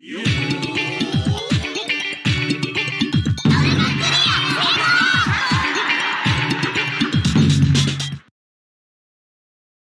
You